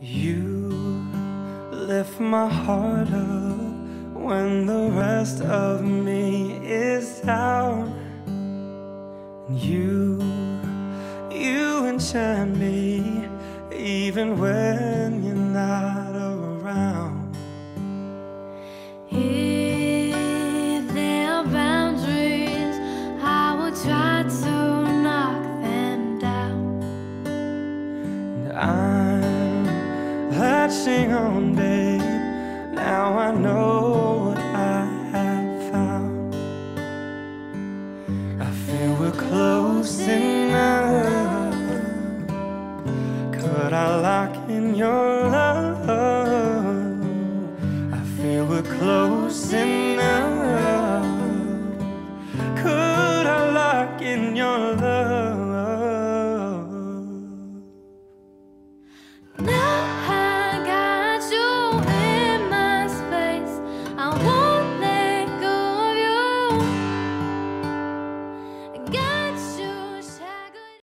You lift my heart up when the rest of me is down. And you, you enchant me even when you're not around. If there are boundaries, I will try to knock them down. And latching on, babe. Now I know what I have found. I feel we're close enough. Could I lock in your love? I feel we're close enough.